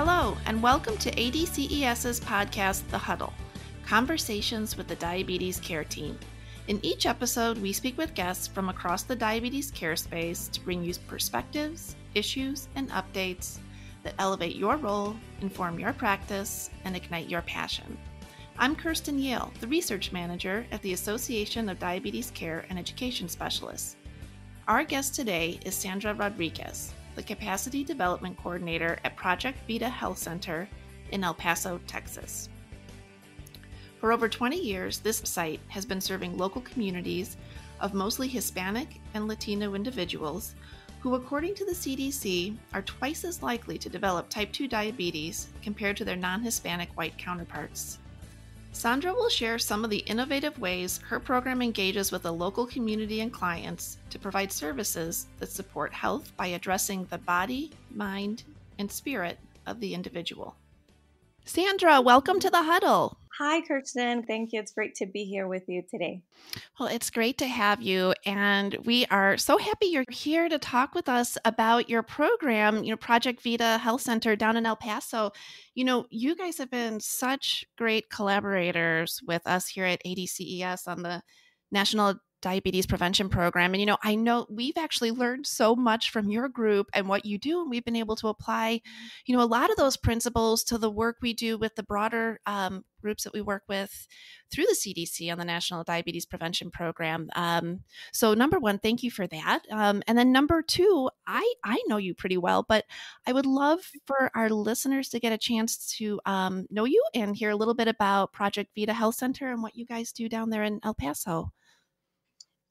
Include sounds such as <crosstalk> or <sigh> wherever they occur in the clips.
Hello, and welcome to ADCES's podcast, The Huddle Conversations with the Diabetes Care Team. In each episode, we speak with guests from across the diabetes care space to bring you perspectives, issues, and updates that elevate your role, inform your practice, and ignite your passion. I'm Kirsten Yale, the Research Manager at the Association of Diabetes Care and Education Specialists. Our guest today is Sandra Rodriguez, the Capacity Development Coordinator at Project Vida Health Center in El Paso, Texas. For over 20 years, this site has been serving local communities of mostly Hispanic and Latino individuals who, according to the CDC, are twice as likely to develop type 2 diabetes compared to their non Hispanic white counterparts. Sandra will share some of the innovative ways her program engages with the local community and clients to provide services that support health by addressing the body, mind, and spirit of the individual. Sandra, welcome to the huddle. Hi, Kirsten. Thank you. It's great to be here with you today. Well, it's great to have you. And we are so happy you're here to talk with us about your program, you know, Project Vida Health Center down in El Paso. You know, you guys have been such great collaborators with us here at ADCES on the National diabetes prevention program. And, you know, I know we've actually learned so much from your group and what you do. And we've been able to apply, you know, a lot of those principles to the work we do with the broader um, groups that we work with through the CDC on the National Diabetes Prevention Program. Um, so, number one, thank you for that. Um, and then number two, I, I know you pretty well, but I would love for our listeners to get a chance to um, know you and hear a little bit about Project Vida Health Center and what you guys do down there in El Paso.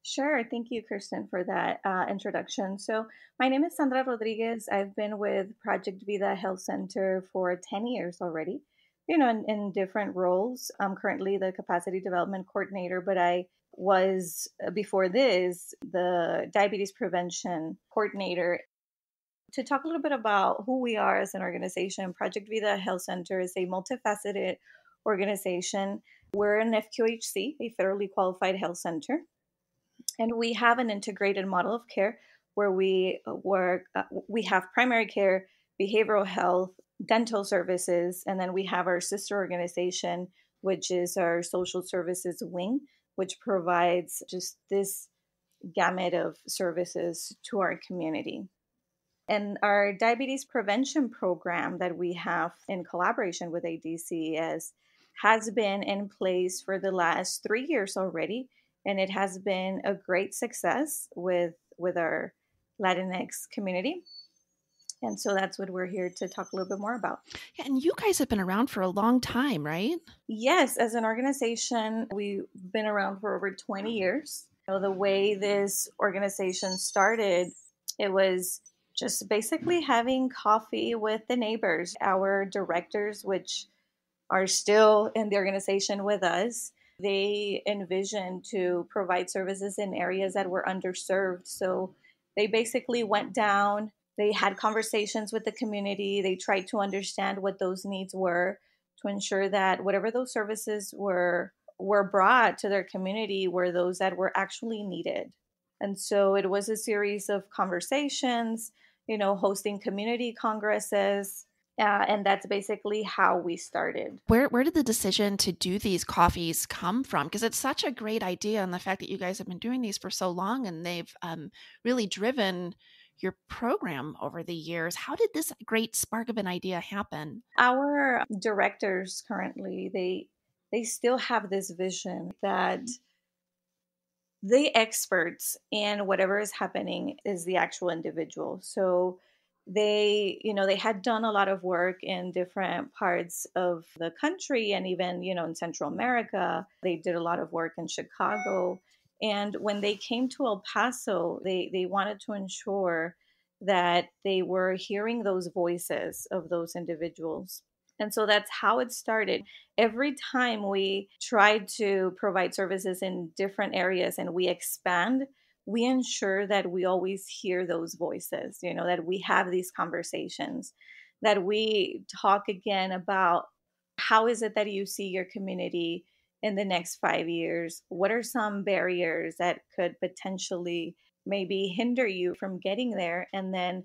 Sure. Thank you, Kirsten, for that uh, introduction. So, my name is Sandra Rodriguez. I've been with Project Vida Health Center for 10 years already, you know, in, in different roles. I'm currently the capacity development coordinator, but I was, uh, before this, the diabetes prevention coordinator. To talk a little bit about who we are as an organization, Project Vida Health Center is a multifaceted organization. We're an FQHC, a federally qualified health center and we have an integrated model of care where we uh, work uh, we have primary care behavioral health dental services and then we have our sister organization which is our social services wing which provides just this gamut of services to our community. And our diabetes prevention program that we have in collaboration with ADCES has been in place for the last three years already and it has been a great success with with our Latinx community. And so that's what we're here to talk a little bit more about. Yeah, and you guys have been around for a long time, right? Yes, as an organization, we've been around for over 20 years. You know, the way this organization started, it was just basically having coffee with the neighbors, our directors, which are still in the organization with us they envisioned to provide services in areas that were underserved. So they basically went down, they had conversations with the community, they tried to understand what those needs were to ensure that whatever those services were were brought to their community were those that were actually needed. And so it was a series of conversations, you know, hosting community congresses, uh, and that's basically how we started. Where where did the decision to do these coffees come from? Because it's such a great idea, and the fact that you guys have been doing these for so long, and they've um, really driven your program over the years. How did this great spark of an idea happen? Our directors currently they they still have this vision that the experts in whatever is happening is the actual individual. So they you know they had done a lot of work in different parts of the country and even you know in central america. They did a lot of work in chicago. And when they came to el paso they they wanted to ensure that they were hearing those voices of those individuals. And so that's how it started. Every time we tried to provide services in different areas and we expand, we ensure that we always hear those voices, you know, that we have these conversations, that we talk again about how is it that you see your community in the next five years? What are some barriers that could potentially maybe hinder you from getting there? And then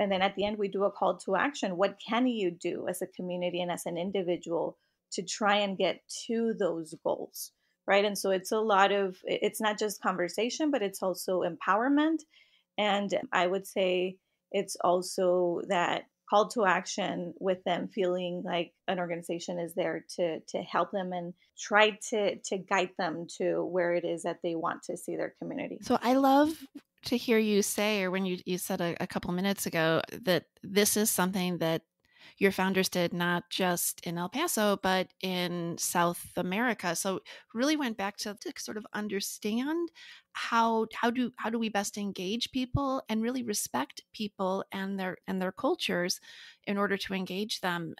And then at the end, we do a call to action. What can you do as a community and as an individual to try and get to those goals? Right. And so it's a lot of, it's not just conversation, but it's also empowerment. And I would say it's also that call to action with them feeling like an organization is there to to help them and try to to guide them to where it is that they want to see their community so i love to hear you say or when you, you said a, a couple minutes ago that this is something that your founders did not just in El Paso, but in South America. So really went back to, to sort of understand how how do how do we best engage people and really respect people and their and their cultures in order to engage them.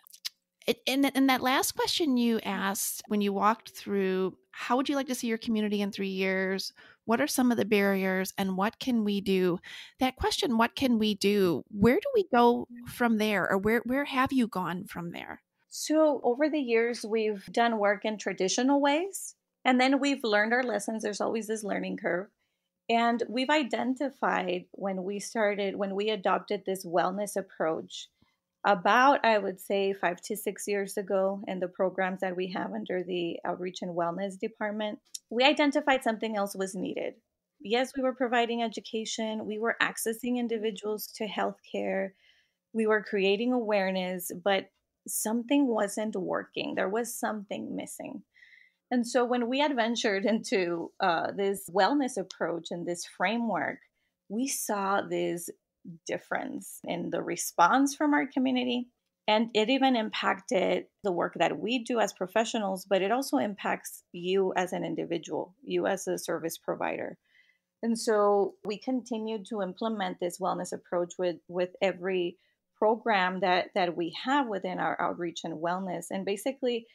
In, in that last question you asked when you walked through, how would you like to see your community in three years? What are some of the barriers and what can we do? That question, what can we do? Where do we go from there or where, where have you gone from there? So, over the years, we've done work in traditional ways and then we've learned our lessons. There's always this learning curve. And we've identified when we started, when we adopted this wellness approach, about, I would say, five to six years ago, in the programs that we have under the Outreach and Wellness Department, we identified something else was needed. Yes, we were providing education, we were accessing individuals to healthcare, we were creating awareness, but something wasn't working. There was something missing. And so when we adventured into uh, this wellness approach and this framework, we saw this difference in the response from our community. And it even impacted the work that we do as professionals, but it also impacts you as an individual, you as a service provider. And so we continue to implement this wellness approach with, with every program that, that we have within our outreach and wellness. And basically,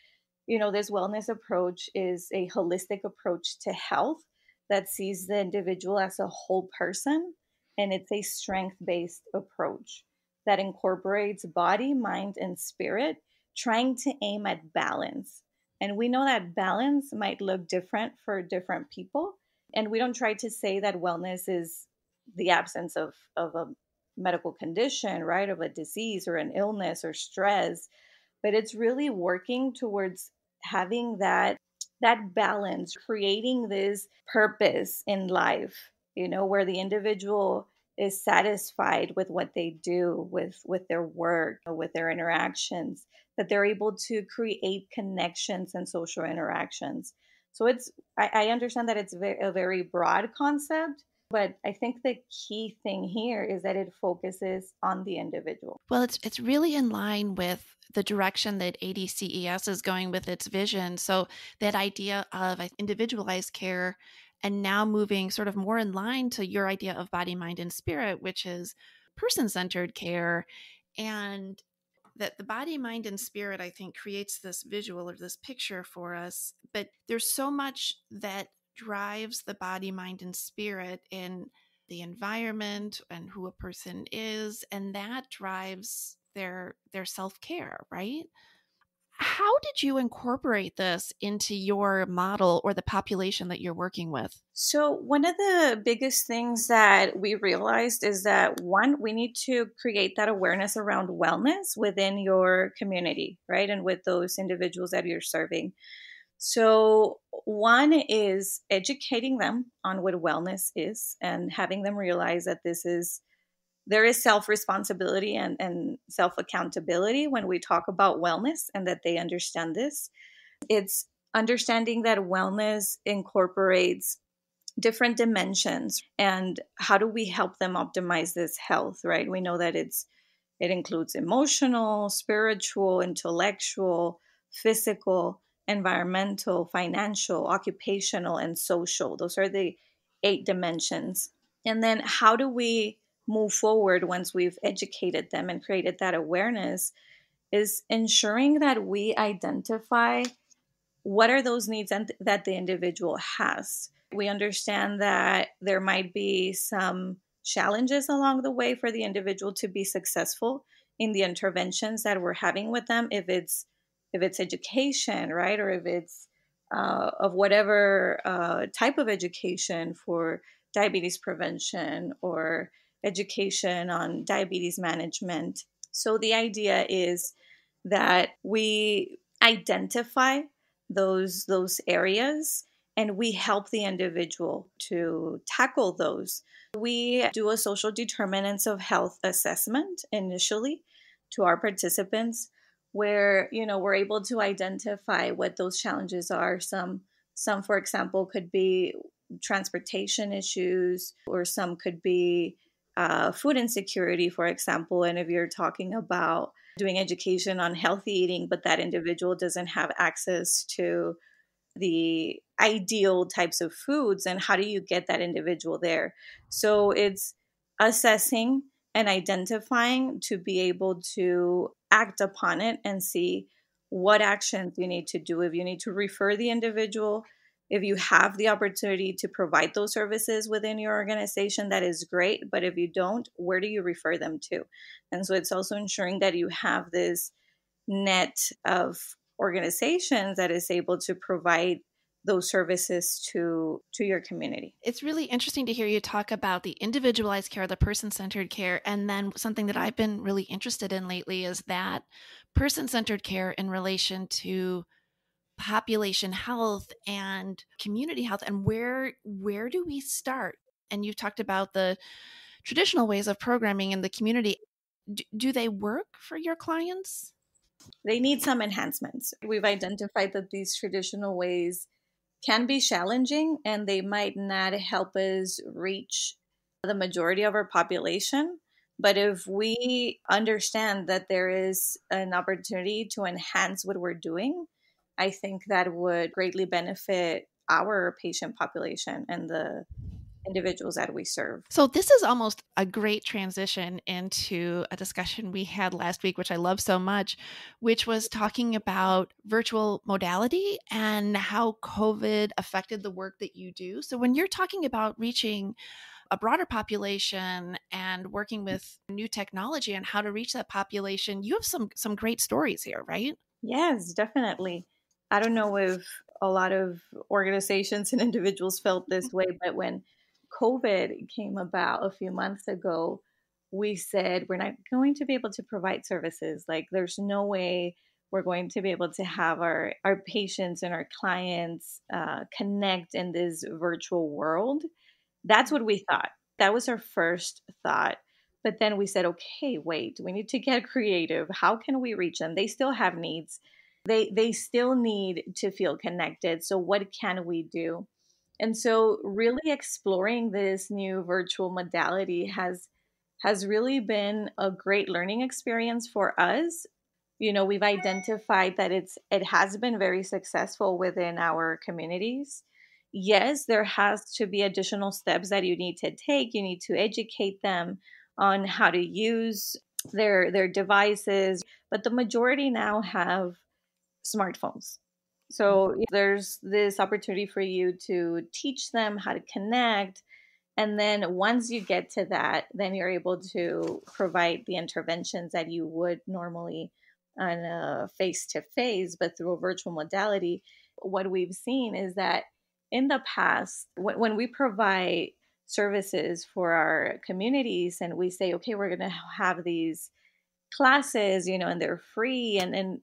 you know, this wellness approach is a holistic approach to health that sees the individual as a whole person and it's a strength based approach that incorporates body, mind, and spirit, trying to aim at balance. And we know that balance might look different for different people. And we don't try to say that wellness is the absence of, of a medical condition, right? Of a disease or an illness or stress, but it's really working towards having that that balance, creating this purpose in life you know, where the individual is satisfied with what they do with with their work with their interactions that they're able to create connections and social interactions. So it's i, I understand that it's a very broad concept but i think the key thing here is that it focuses on the individual. Well it's it's really in line with the direction that ADCES is going with its vision. So that idea of individualized care and now moving sort of more in line to your idea of body, mind, and spirit, which is person centered care. And that the body, mind, and spirit, I think, creates this visual or this picture for us. But there's so much that drives the body, mind, and spirit in the environment and who a person is, and that drives their their self care, right? How did you incorporate this into your model or the population that you're working with? So, one of the biggest things that we realized is that one, we need to create that awareness around wellness within your community, right? And with those individuals that you're serving. So, one is educating them on what wellness is and having them realize that this is there is self responsibility and, and self accountability when we talk about wellness and that they understand this. It's understanding that wellness incorporates different dimensions and how do we help them optimize this health right? We know that it's it includes emotional spiritual intellectual physical environmental financial occupational and social. Those are the eight dimensions. And then how do we move forward once we've educated them and created that awareness is ensuring that we identify what are those needs that the individual has. We understand that there might be some challenges along the way for the individual to be successful in the interventions that we're having with them if it's if it's education right or if it's uh, of whatever uh, type of education for diabetes prevention or education on diabetes management. So the idea is that we identify those those areas and we help the individual to tackle those. We do a social determinants of health assessment initially to our participants where you know we're able to identify what those challenges are some some for example could be transportation issues or some could be uh, food insecurity for example and if you're talking about doing education on healthy eating but that individual doesn't have access to the ideal types of foods and how do you get that individual there? So it's assessing and identifying to be able to act upon it and see what actions you need to do. If you need to refer the individual if you have the opportunity to provide those services within your organization that is great but if you don't where do you refer them to and so it's also ensuring that you have this net of organizations that is able to provide those services to to your community. It's really interesting to hear you talk about the individualized care, the person-centered care, and then something that I've been really interested in lately is that person-centered care in relation to population health and community health and where where do we start? And you've talked about the traditional ways of programming in the community. do, do they work for your clients? They need some enhancements. We've identified that these traditional ways can be challenging and they might not help us reach the majority of our population. But if we understand that there is an opportunity to enhance what we're doing, I think that would greatly benefit our patient population and the individuals that we serve. So, this is almost a great transition into a discussion we had last week, which I love so much, which was talking about virtual modality and how COVID affected the work that you do. So, when you're talking about reaching a broader population and working with new technology and how to reach that population, you have some some great stories here, right? Yes, definitely. I don't know if a lot of organizations <laughs> and individuals felt this way, but when COVID came about a few months ago, we said we're not going to be able to provide services. Like, there's no way we're going to be able to have our, our patients and our clients uh, connect in this virtual world. That's what we thought. That was our first thought. But then we said, okay, wait, we need to get creative. How can we reach them? They still have needs. They they still need to feel connected. So what can we do? And so really exploring this new virtual modality has has really been a great learning experience for us. You know, we've identified that it's it has been very successful within our communities. Yes, there has to be additional steps that you need to take. You need to educate them on how to use their their devices, but the majority now have smartphones. So mm-hmm. there's this opportunity for you to teach them how to connect. And then once you get to that, then you're able to provide the interventions that you would normally on a face to face, but through a virtual modality. What we've seen is that in the past, when, when we provide services for our communities and we say, okay, we're going to have these classes, you know, and they're free and, and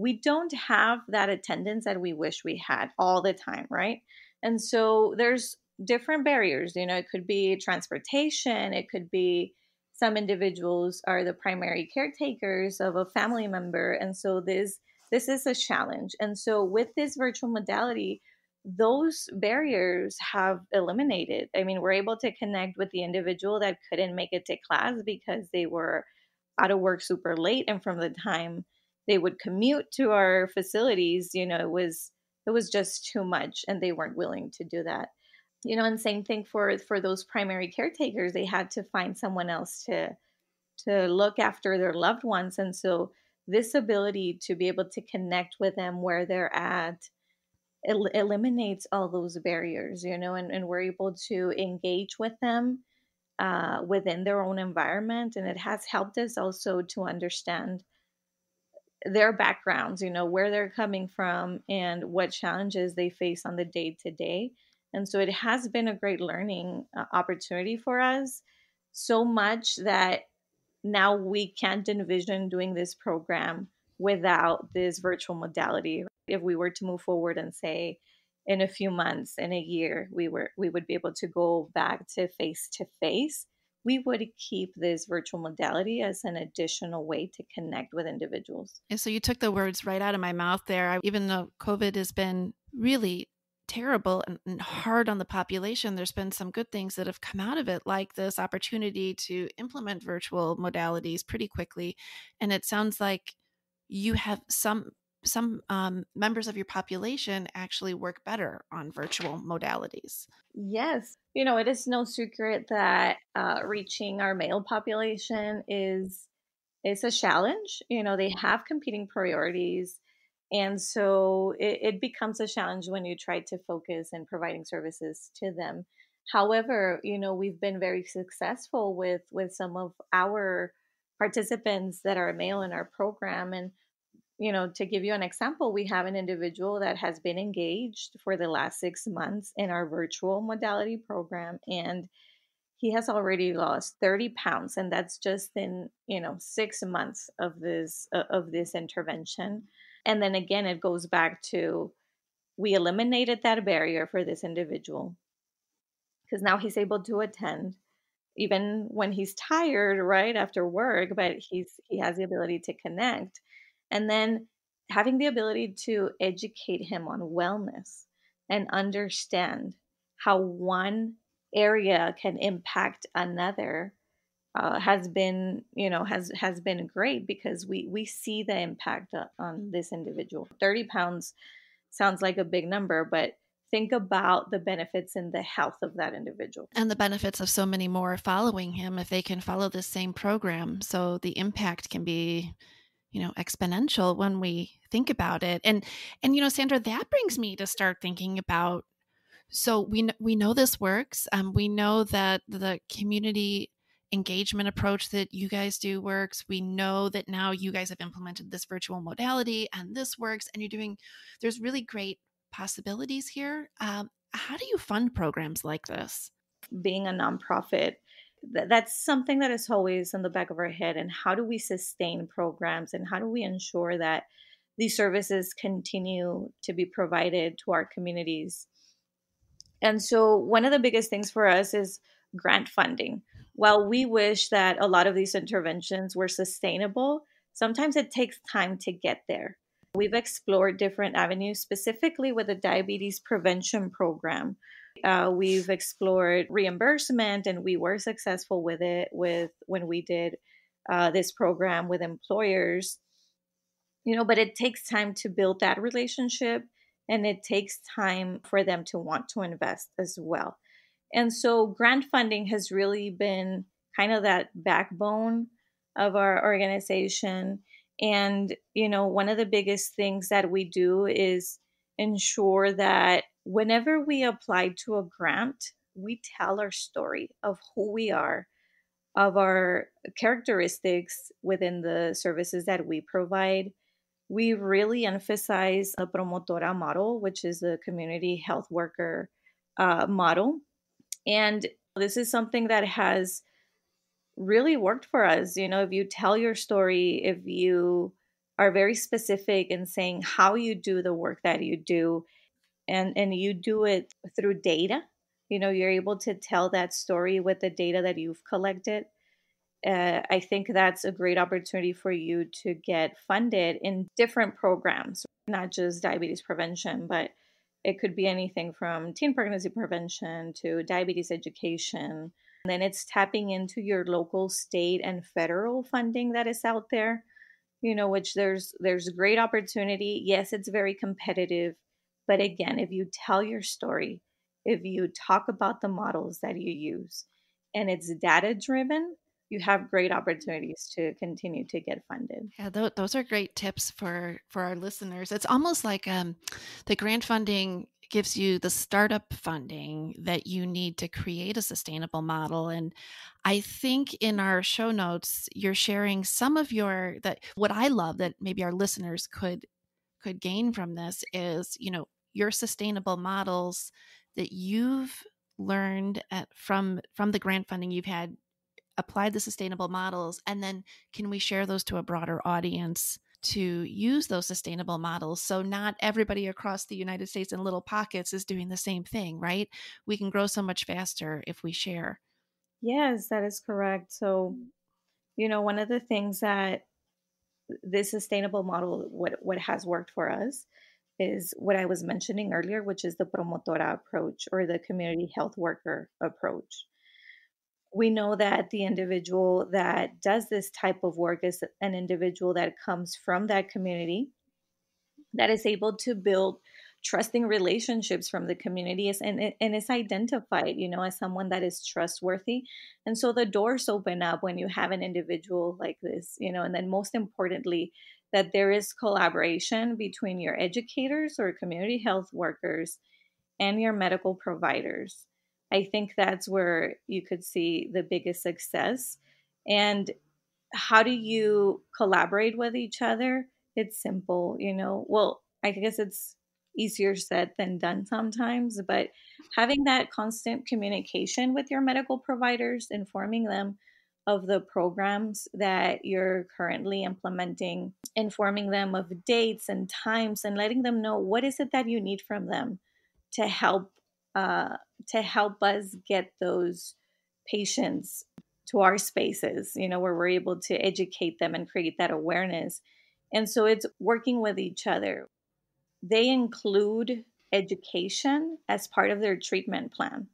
we don't have that attendance that we wish we had all the time, right? And so there's different barriers. You know, it could be transportation, it could be some individuals are the primary caretakers of a family member. And so this this is a challenge. And so with this virtual modality, those barriers have eliminated. I mean, we're able to connect with the individual that couldn't make it to class because they were out of work super late and from the time they would commute to our facilities you know it was it was just too much and they weren't willing to do that. You know and same thing for for those primary caretakers they had to find someone else to to look after their loved ones and so this ability to be able to connect with them where they're at el- eliminates all those barriers you know and, and we're able to engage with them uh, within their own environment and it has helped us also to understand their backgrounds, you know, where they're coming from and what challenges they face on the day to day. And so it has been a great learning uh, opportunity for us. so much that now we can't envision doing this program without this virtual modality. If we were to move forward and say, in a few months, in a year, we were we would be able to go back to face to face. We would keep this virtual modality as an additional way to connect with individuals. And so you took the words right out of my mouth there. Even though COVID has been really terrible and hard on the population, there's been some good things that have come out of it, like this opportunity to implement virtual modalities pretty quickly. And it sounds like you have some some um, members of your population actually work better on virtual modalities. Yes. You know, it is no secret that uh, reaching our male population is is a challenge. You know, they have competing priorities and so it, it becomes a challenge when you try to focus in providing services to them. However, you know, we've been very successful with with some of our participants that are male in our program and you know, to give you an example, we have an individual that has been engaged for the last six months in our virtual modality program, and he has already lost 30 pounds, and that's just in you know six months of this uh, of this intervention. And then again, it goes back to we eliminated that barrier for this individual because now he's able to attend even when he's tired right after work but he's he has the ability to connect and then having the ability to educate him on wellness and understand how one area can impact another uh, has been you know has has been great because we we see the impact on this individual. 30 pounds sounds like a big number but think about the benefits in the health of that individual. And the benefits of so many more following him if they can follow the same program. So the impact can be you know exponential when we think about it and and you know sandra that brings me to start thinking about so we we know this works um, we know that the community engagement approach that you guys do works. We know that now you guys have implemented this virtual modality and this works, and you're doing, there's really great possibilities here. Um, how do you fund programs like this? Being a nonprofit, that's something that is always in the back of our head. And how do we sustain programs and how do we ensure that these services continue to be provided to our communities? And so, one of the biggest things for us is grant funding while we wish that a lot of these interventions were sustainable, sometimes it takes time to get there. We've explored different avenues, specifically with the diabetes prevention program. Uh, we've explored reimbursement, and we were successful with it with when we did uh, this program with employers. You know, but it takes time to build that relationship, and it takes time for them to want to invest as well. And so grant funding has really been kind of that backbone of our organization. And, you know, one of the biggest things that we do is ensure that whenever we apply to a grant, we tell our story of who we are, of our characteristics within the services that we provide. We really emphasize the promotora model, which is the community health worker uh, model and this is something that has really worked for us. You know, if you tell your story, if you are very specific in saying how you do the work that you do, and, and you do it through data, you know, you're able to tell that story with the data that you've collected. Uh, I think that's a great opportunity for you to get funded in different programs, not just diabetes prevention, but it could be anything from teen pregnancy prevention to diabetes education. And then it's tapping into your local, state, and federal funding that is out there. You know, which there's there's great opportunity. Yes, it's very competitive, but again, if you tell your story, if you talk about the models that you use, and it's data driven, you have great opportunities to continue to get funded. Yeah, th- those are great tips for for our listeners. It's almost like um, the grant funding gives you the startup funding that you need to create a sustainable model and i think in our show notes you're sharing some of your that what i love that maybe our listeners could could gain from this is you know your sustainable models that you've learned at, from from the grant funding you've had applied the sustainable models and then can we share those to a broader audience to use those sustainable models? So not everybody across the united states in little pockets is doing the same thing right? We can grow so much faster if we share. Yes that is correct. So you know one of the things that this sustainable model what what has worked for us is what I was mentioning earlier, which is the promotora approach or the community health worker approach. We know that the individual that does this type of work is an individual that comes from that community that is able to build trusting relationships from the community and, and is identified you know as someone that is trustworthy and so the doors open up when you have an individual like this you know and then most importantly that there is collaboration between your educators or community health workers and your medical providers. I think that's where you could see the biggest success. And how do you collaborate with each other? It's simple, you know. Well, I guess it's easier said than done sometimes, but having that constant communication with your medical providers, informing them of the programs that you're currently implementing, informing them of dates and times, and letting them know what is it that you need from them to help uh, to help us get those patients to our spaces. You know, where we're able to educate them and create that awareness. And so it's working with each other. They include education as part of their treatment plan.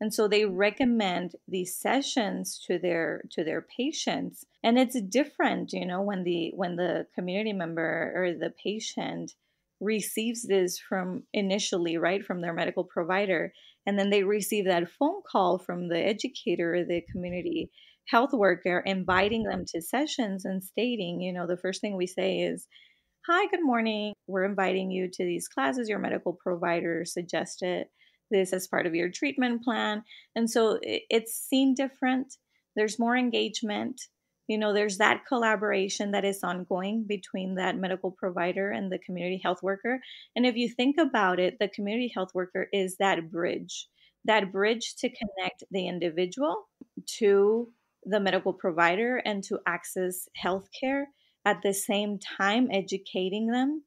And so they recommend these sessions to their to their patients. And it's different you know when the when the community member or the patient receives this from initially right from their medical provider and then they receive that phone call from the educator or the community health worker inviting them to sessions and stating you know the first thing we say is hi good morning we're inviting you to these classes your medical provider suggested this as part of your treatment plan. And so it's seen different. There's more engagement. You know, there's that collaboration that is ongoing between that medical provider and the community health worker. And if you think about it, the community health worker is that bridge, that bridge to connect the individual to the medical provider and to access healthcare at the same time educating them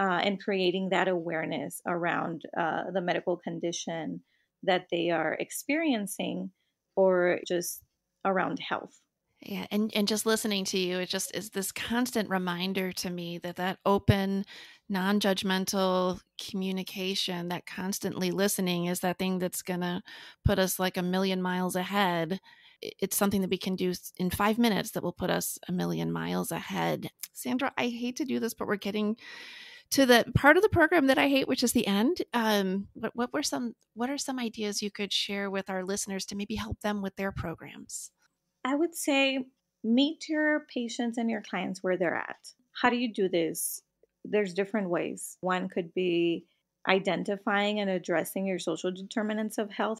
uh, and creating that awareness around uh, the medical condition that they are experiencing or just around health. Yeah, and and just listening to you, it just is this constant reminder to me that that open, non-judgmental communication, that constantly listening, is that thing that's gonna put us like a million miles ahead. It's something that we can do in five minutes that will put us a million miles ahead. Sandra, I hate to do this, but we're getting to the part of the program that I hate, which is the end. Um, what, what were some what are some ideas you could share with our listeners to maybe help them with their programs? I would say meet your patients and your clients where they're at. How do you do this? There's different ways. One could be identifying and addressing your social determinants of health,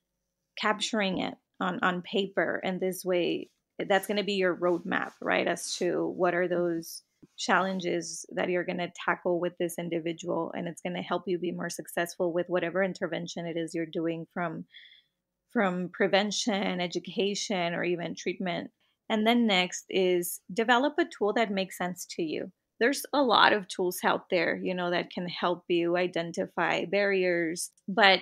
capturing it on, on paper. And this way, that's going to be your roadmap, right? As to what are those challenges that you're going to tackle with this individual and it's going to help you be more successful with whatever intervention it is you're doing from from prevention education or even treatment and then next is develop a tool that makes sense to you there's a lot of tools out there you know that can help you identify barriers but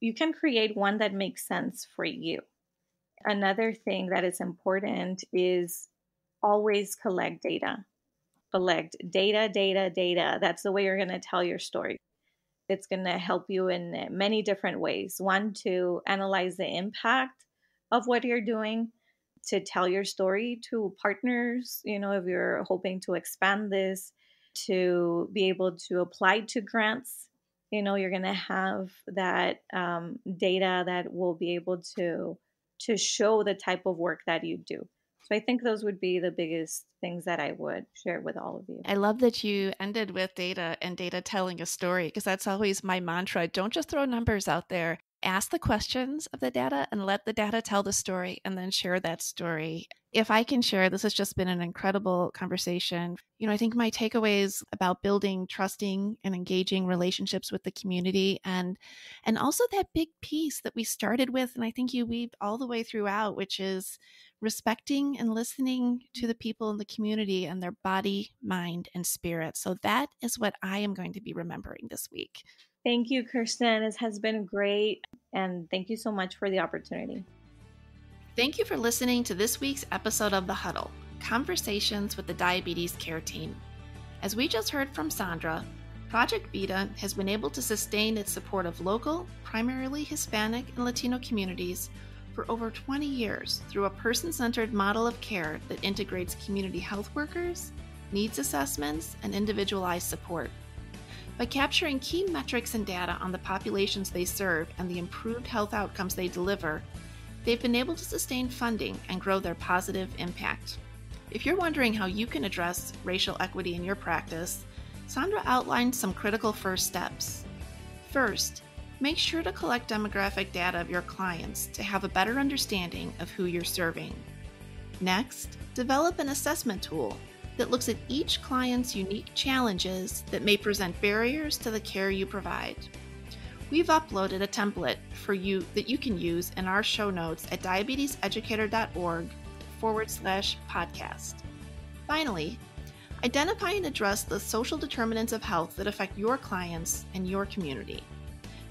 you can create one that makes sense for you another thing that is important is always collect data collect data, data, data. That's the way you're going to tell your story. It's going to help you in many different ways. One, to analyze the impact of what you're doing, to tell your story to partners, you know, if you're hoping to expand this, to be able to apply to grants. You know, you're going to have that um, data that will be able to to show the type of work that you do. So I think those would be the biggest things that I would share with all of you. I love that you ended with data and data telling a story because that's always my mantra. Don't just throw numbers out there. ask the questions of the data and let the data tell the story and then share that story. If I can share, this has just been an incredible conversation. You know, I think my takeaways about building trusting and engaging relationships with the community and and also that big piece that we started with and I think you weaved all the way throughout, which is respecting and listening to the people in the community and their body, mind, and spirit. So that is what I am going to be remembering this week. Thank you, Kirsten. This has been great. And thank you so much for the opportunity. Thank you for listening to this week's episode of The Huddle Conversations with the Diabetes Care Team. As we just heard from Sandra, Project Vida has been able to sustain its support of local, primarily Hispanic and Latino communities for over 20 years through a person centered model of care that integrates community health workers, needs assessments, and individualized support. By capturing key metrics and data on the populations they serve and the improved health outcomes they deliver, they've been able to sustain funding and grow their positive impact. If you're wondering how you can address racial equity in your practice, Sandra outlined some critical first steps. First, make sure to collect demographic data of your clients to have a better understanding of who you're serving. Next, develop an assessment tool that looks at each client's unique challenges that may present barriers to the care you provide. We've uploaded a template for you that you can use in our show notes at diabeteseducator.org forward slash podcast. Finally, identify and address the social determinants of health that affect your clients and your community.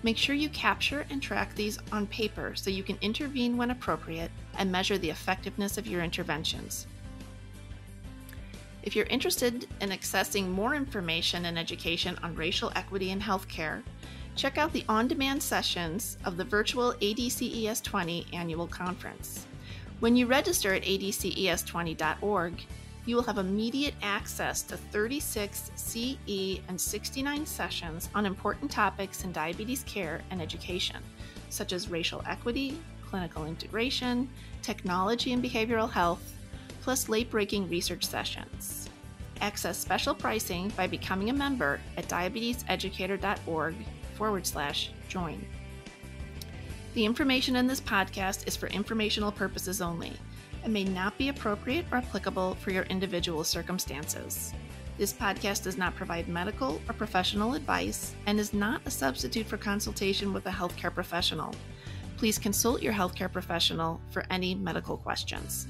Make sure you capture and track these on paper so you can intervene when appropriate and measure the effectiveness of your interventions. If you're interested in accessing more information and education on racial equity in healthcare, check out the on demand sessions of the virtual ADCES 20 annual conference. When you register at adces20.org, you will have immediate access to 36 CE and 69 sessions on important topics in diabetes care and education, such as racial equity, clinical integration, technology and behavioral health, plus late breaking research sessions. Access special pricing by becoming a member at diabeteseducator.org forward slash join. The information in this podcast is for informational purposes only and may not be appropriate or applicable for your individual circumstances. This podcast does not provide medical or professional advice and is not a substitute for consultation with a healthcare professional. Please consult your healthcare professional for any medical questions.